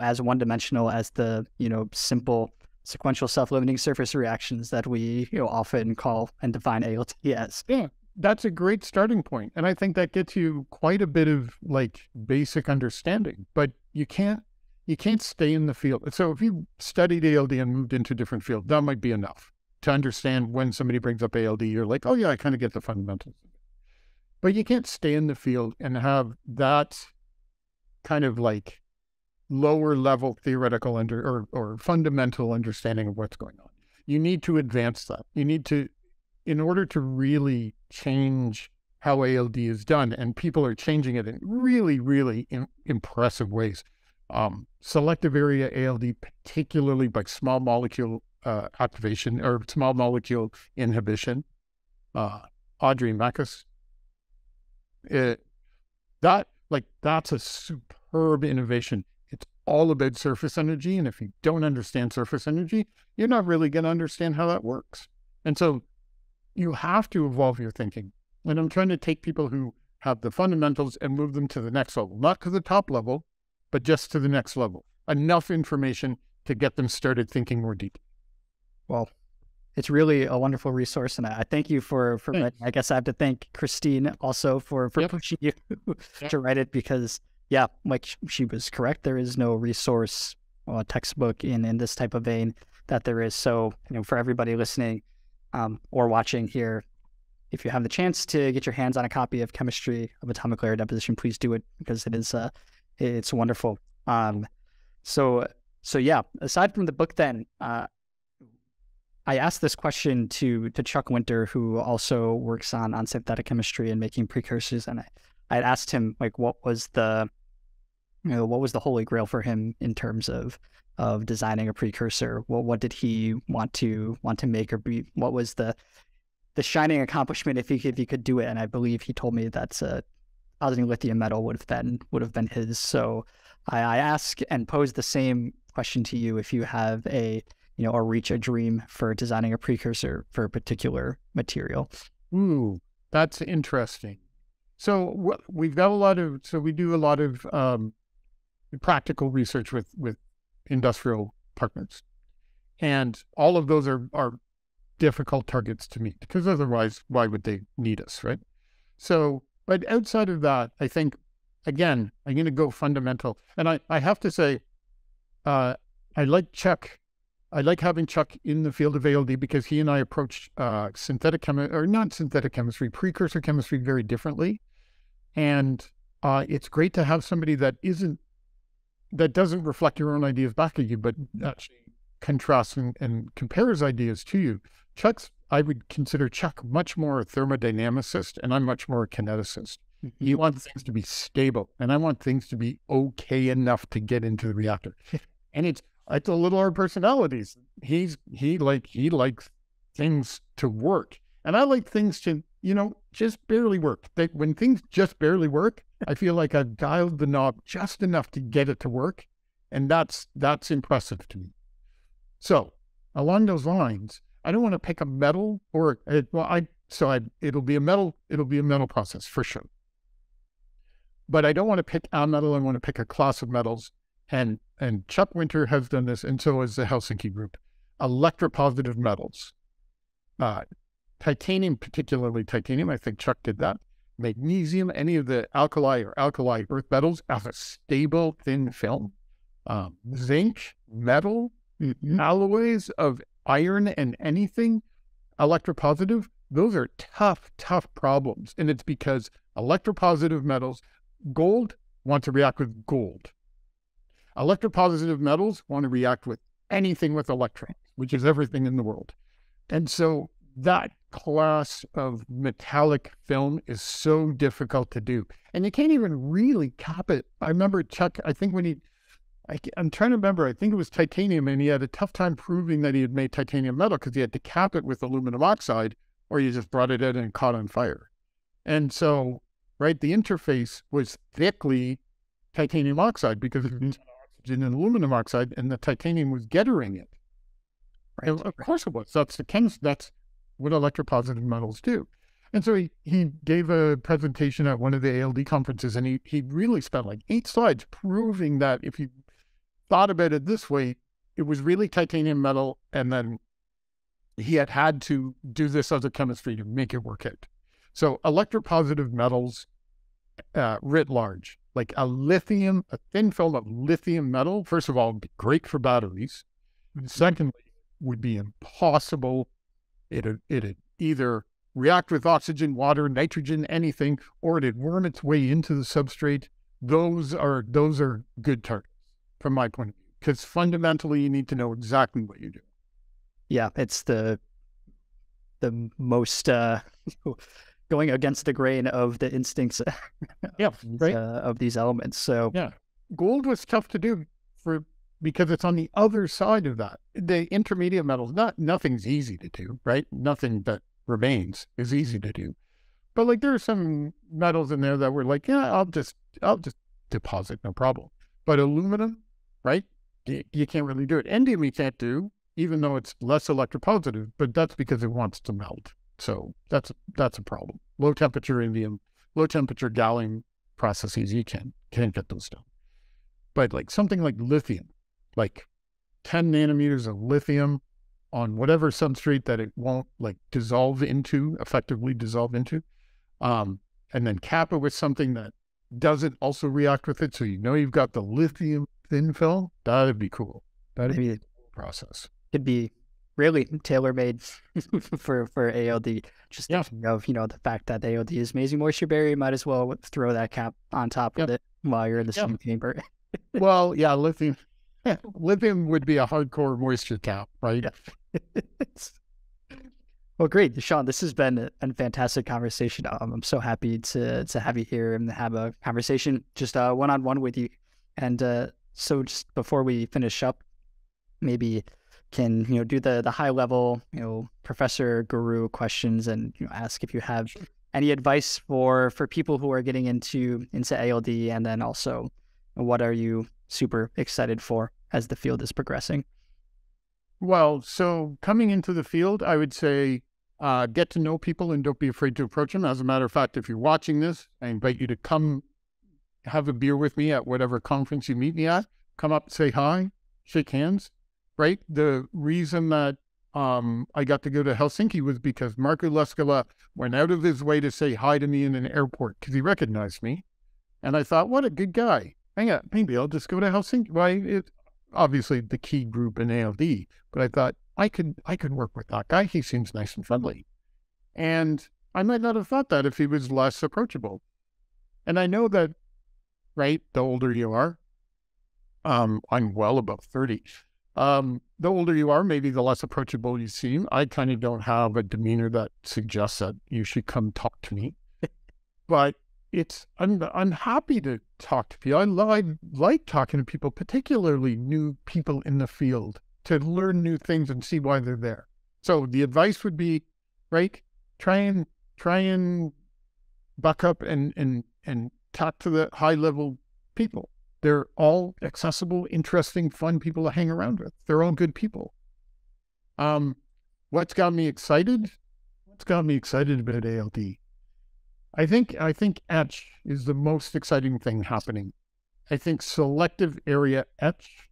as one dimensional as the you know simple sequential self-limiting surface reactions that we you know often call and define ALD as. Yeah, that's a great starting point, and I think that gets you quite a bit of like basic understanding. But you can't you can't stay in the field. So if you studied ALD and moved into a different field, that might be enough to understand when somebody brings up ALD, you're like, oh yeah, I kind of get the fundamentals. But you can't stay in the field and have that kind of like lower level theoretical under or, or fundamental understanding of what's going on. You need to advance that. You need to, in order to really change how ALD is done, and people are changing it in really, really in, impressive ways um, selective area ALD, particularly by small molecule uh, activation or small molecule inhibition. Uh, Adrie Mackus, it, that like that's a superb innovation. It's all about surface energy, and if you don't understand surface energy, you're not really going to understand how that works. And so, you have to evolve your thinking. And I'm trying to take people who have the fundamentals and move them to the next level, not to the top level, but just to the next level. Enough information to get them started thinking more deeply. Well, it's really a wonderful resource, and I thank you for for. Writing. I guess I have to thank Christine also for for yep. pushing you [laughs] yep. to write it because yeah, like she was correct. There is no resource or textbook in in this type of vein that there is. So you know, for everybody listening um, or watching here, if you have the chance to get your hands on a copy of Chemistry of Atomic Layer Deposition, please do it because it is uh, it's wonderful. Um, so so yeah, aside from the book, then uh, I asked this question to to Chuck Winter, who also works on on synthetic chemistry and making precursors, and I I asked him like what was the you know what was the holy grail for him in terms of of designing a precursor. What what did he want to want to make or be? What was the the shining accomplishment if he if he could do it. And I believe he told me that's a positive lithium metal would have been would have been his. So I, I ask and pose the same question to you if you have a you know or reach a dream for designing a precursor for a particular material. Ooh, that's interesting. So we've got a lot of so we do a lot of um, practical research with with industrial partners, and all of those are are difficult targets to meet because otherwise, why would they need us, right? So, but outside of that, I think, again, I'm going to go fundamental. And I, I have to say, uh, I like Chuck. I like having Chuck in the field of ALD because he and I approach uh, synthetic chemistry, or not synthetic chemistry, precursor chemistry very differently. And uh, it's great to have somebody that isn't, that doesn't reflect your own ideas back at you, but actually contrasts and, and compares ideas to you. Chuck's, I would consider Chuck much more a thermodynamicist, and I'm much more a kineticist. Mm-hmm. You want things to be stable, and I want things to be okay enough to get into the reactor. and it's it's a little our personalities. He's he like he likes things to work, and I like things to you know just barely work. That when things just barely work, I feel like I've dialed the knob just enough to get it to work, and that's that's impressive to me. So along those lines, I don't want to pick a metal or it, well, I so I it'll be a metal it'll be a metal process for sure. But I don't want to pick a metal. I want to pick a class of metals, and and Chuck Winter has done this, and so has the Helsinki group. Electropositive metals, uh, titanium, particularly titanium. I think Chuck did that. Magnesium, any of the alkali or alkali earth metals, as a stable thin film. Um, zinc, metal, mm-hmm. alloys of iron and anything electropositive, those are tough, tough problems. And it's because electropositive metals, gold want to react with gold. Electropositive metals want to react with anything with electrons, which is everything in the world. And so that class of metallic film is so difficult to do. And you can't even really cap it. I remember Chuck, I think when he I, am trying to remember. I think it was titanium, and he had a tough time proving that he had made titanium metal because he had to cap it with aluminum oxide, or you just brought it in and caught on fire. And so, right, the interface was thickly titanium oxide because mm-hmm. of oxygen and aluminum oxide, and the titanium was gettering it. Right. And of course it was. That's the chemist. That's what electropositive metals do. And so he, he gave a presentation at one of the ALD conferences, and he, he really spent like eight slides proving that if you thought about it this way, it was really titanium metal, and then he had had to do this other chemistry to make it work out. So electropositive metals, uh, writ large, like a lithium, a thin film of lithium metal, first of all, would be great for batteries. And mm-hmm. secondly, would be impossible. It'd, it'd either react with oxygen, water, nitrogen, anything, or it'd worm its way into the substrate. Those are those are good targets from my point of view, because fundamentally you need to know exactly what you're doing. Yeah, it's the the most uh, [laughs] going against the grain of the instincts. [laughs] yeah, right. Uh, of these elements. So yeah, gold was tough to do for because it's on the other side of that. The intermediate metals, not nothing's easy to do, right? Nothing that remains is easy to do. But like there are some metals in there that were like, yeah, I'll just I'll just deposit, no problem. But aluminum, right? You, you can't really do it. Indium you can't do, even though it's less electropositive, but that's because it wants to melt. So that's that's a problem. Low temperature indium, low temperature gallium processes, you can can't get those done. But like something like lithium, like 10 nanometers of lithium on whatever substrate that it won't like dissolve into, effectively dissolve into. Um, and then cap it with something that doesn't also react with it. So you know you've got the lithium thin film. That'd be cool. That'd be a cool process. Could be really tailor made [laughs] for for ALD. Just yeah. thinking of you know the fact that ALD is amazing moisture barrier, might as well throw that cap on top of it while you're in the same chamber. well, yeah, lithium. [laughs] lithium would be a hardcore moisture cap, right? [laughs] well, great, Sean. This has been a fantastic conversation. Um, I'm so happy to to have you here and have a conversation just one on one with you. And uh, so, just before we finish up, maybe can you know do the the high level you know professor guru questions and you know ask if you have any advice for for people who are getting into into ALD and then also what are you super excited for as the field is progressing? Well, so coming into the field, I would say uh, get to know people and don't be afraid to approach them. As a matter of fact, if you're watching this, I invite you to come have a beer with me at whatever conference you meet me at. Come up, say hi, shake hands, right? The reason that um, I got to go to Helsinki was because Markku Leskelä went out of his way to say hi to me in an airport because he recognized me. And I thought, what a good guy. Hang on, maybe I'll just go to Helsinki. Why? It, obviously the key group in ALD, but I thought I could I could work with that guy. He seems nice and friendly, and I might not have thought that if he was less approachable. And I know that, right? The older you are, um, I'm well above thirty. Um, the older you are, maybe the less approachable you seem. I kind of don't have a demeanor that suggests that you should come talk to me. [laughs] but it's I'm I'm happy to talk to people. I, I like talking to people, particularly new people in the field, to learn new things and see why they're there. So the advice would be, right? Try and try and buck up and and and talk to the high level people. They're all accessible, interesting, fun people to hang around with. They're all good people. Um, what's got me excited? What's got me excited about ALD? I think I think etch is the most exciting thing happening. I think selective area etch,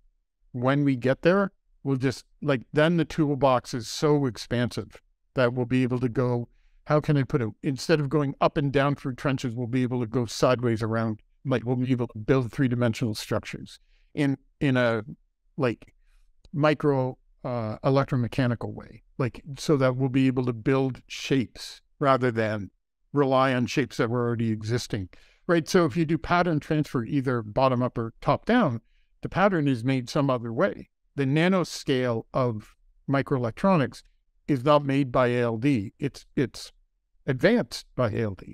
when we get there, will just like then the toolbox is so expansive that we'll be able to go. How can I put it? Instead of going up and down through trenches, we'll be able to go sideways around like we'll be able to build three dimensional structures in in a like micro uh, electromechanical way, like so that we'll be able to build shapes rather than rely on shapes that were already existing, right? So if you do pattern transfer either bottom up or top down, the pattern is made some other way. The nanoscale of microelectronics is not made by ALD. It's it's advanced by ALD.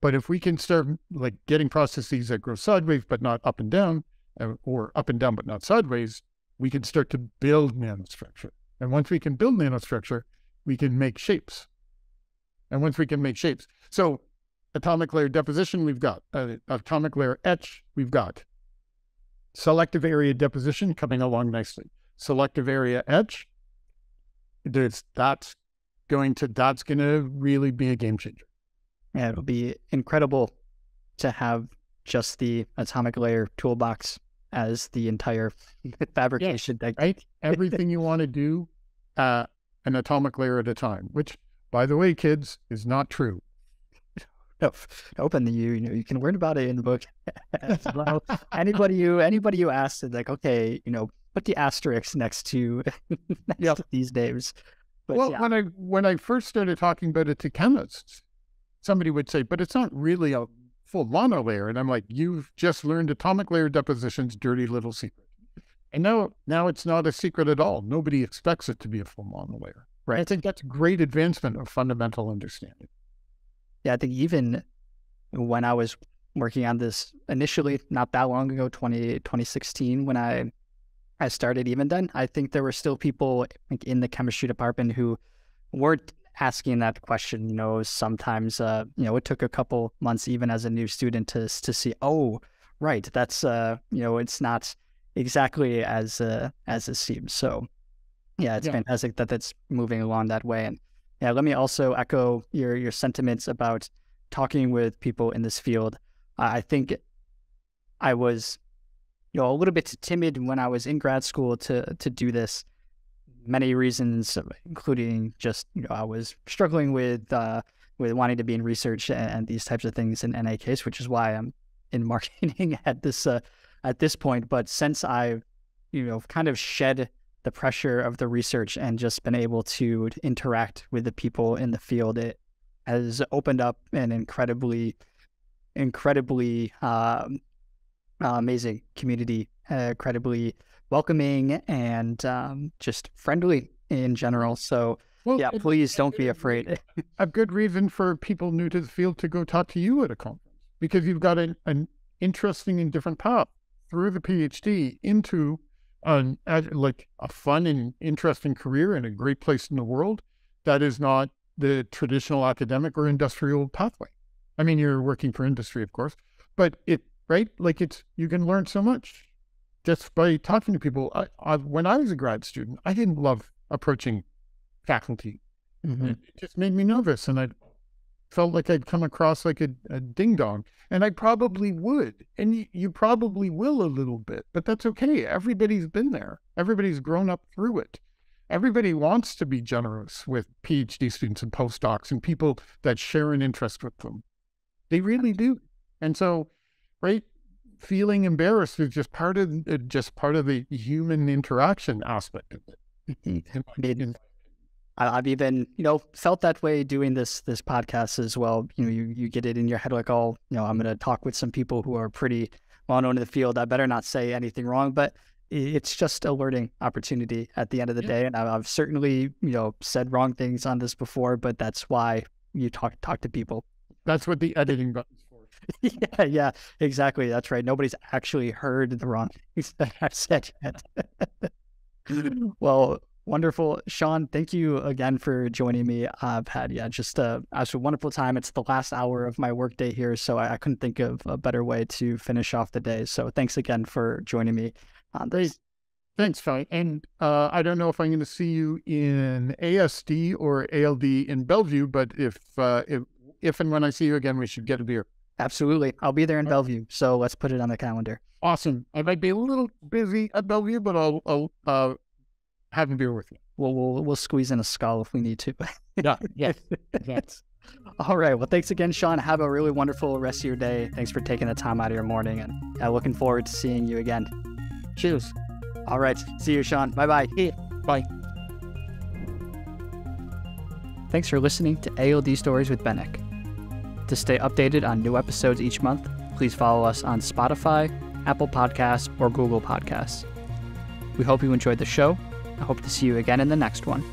But if we can start like getting processes that grow sideways but not up and down, uh, or up and down but not sideways, we can start to build nanostructure. And once we can build nanostructure, we can make shapes. And once we can make shapes, so atomic layer deposition, we've got uh, atomic layer etch, we've got selective area deposition coming along nicely. Selective area etch, there's that's going to that's going to really be a game changer. Yeah, it'll be incredible to have just the atomic layer toolbox as the entire [laughs] fabrication. Right? Everything you want to do, uh, an atomic layer at a time, which, by the way, kids, is not true. open the you, you know, you can learn about it in the book. well. anybody you anybody you asked, like, okay, you know, put the asterisk next to, [laughs] next yep. to these names. But, well, yeah. when I when I first started talking about it to chemists, somebody would say, but it's not really a full monolayer. And I'm like, you've just learned atomic layer deposition's dirty little secret. And now, now it's not a secret at all. Nobody expects it to be a full monolayer. Right. I think that's great advancement of fundamental understanding. Yeah, I think even when I was working on this initially, not that long ago, 20, 2016, when I I started, even then, I think there were still people like, in the chemistry department who weren't asking that question. You know, sometimes uh, you know it took a couple months even as a new student to to see. Oh, right, that's uh, you know, it's not exactly as uh, as it seems. So, yeah, it's yeah. fantastic that that's moving along that way. And yeah, let me also echo your your sentiments about talking with people in this field. I think I was you know, a little bit too timid when I was in grad school to to do this. Many reasons, including just you know, I was struggling with uh, with wanting to be in research and, and these types of things in NA case, which is why I'm in [laughs] marketing at this uh, at this point. But since I've you know kind of shed the pressure of the research and just been able to interact with the people in the field, it has opened up an incredibly, incredibly um, amazing community, uh, incredibly welcoming and um, just friendly in general. So, well, yeah, please don't be afraid. [laughs] a good reason for people new to the field to go talk to you at a conference because you've got an, an interesting and different path through the PhD into an like a fun and interesting career in a great place in the world that is not the traditional academic or industrial pathway. I mean, you're working for industry, of course, but it right like it's you can learn so much just by talking to people. I, I, when I was a grad student, I didn't love approaching faculty. Mm-hmm. It just made me nervous, and I felt like I'd come across like a, a ding dong. And I probably would. And you, you probably will a little bit, but that's okay. Everybody's been there, everybody's grown up through it. Everybody wants to be generous with PhD students and postdocs and people that share an interest with them. They really do. And so, right, feeling embarrassed is just part of uh, just part of the human interaction aspect of it. [laughs] [laughs] I've even, you know, felt that way doing this this podcast as well. You know, you, you get it in your head like, oh, you know, I'm going to talk with some people who are pretty well known in the field. I better not say anything wrong, but it's just a learning opportunity at the end of the yeah. day. And I've certainly, you know, said wrong things on this before, but that's why you talk talk to people. That's what the editing button's for. [laughs] yeah, yeah, exactly. That's right. Nobody's actually heard the wrong [laughs] things that I've said yet. [laughs] well, Wonderful. Sean, thank you again for joining me. I've had, yeah, just a, a wonderful time. It's the last hour of my workday here, so I, I, couldn't think of a better way to finish off the day. So thanks again for joining me on this. Thanks, Phil. And uh, I don't know if I'm going to see you in ASD or ALD in Bellevue, but if, uh, if, if and when I see you again, we should get a beer. Absolutely. I'll be there in Bellevue. So let's put it on the calendar. Awesome. I might be a little busy at Bellevue, but I'll, I'll uh, have a beer with you. We'll we'll, we'll squeeze in a skull if we need to. yeah. Yes. [laughs] yes. All right. Well, thanks again, Sean. Have a really wonderful rest of your day. Thanks for taking the time out of your morning, and uh, looking forward to seeing you again. Cheers. All right. See you, Sean. Bye bye. Yeah. Bye. Thanks for listening to ALD Stories with Beneq. To stay updated on new episodes each month, please follow us on Spotify, Apple Podcasts, or Google Podcasts. We hope you enjoyed the show I hope to see you again in the next one.